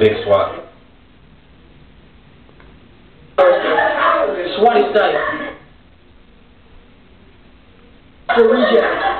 Big swat. Swatty style. For reject.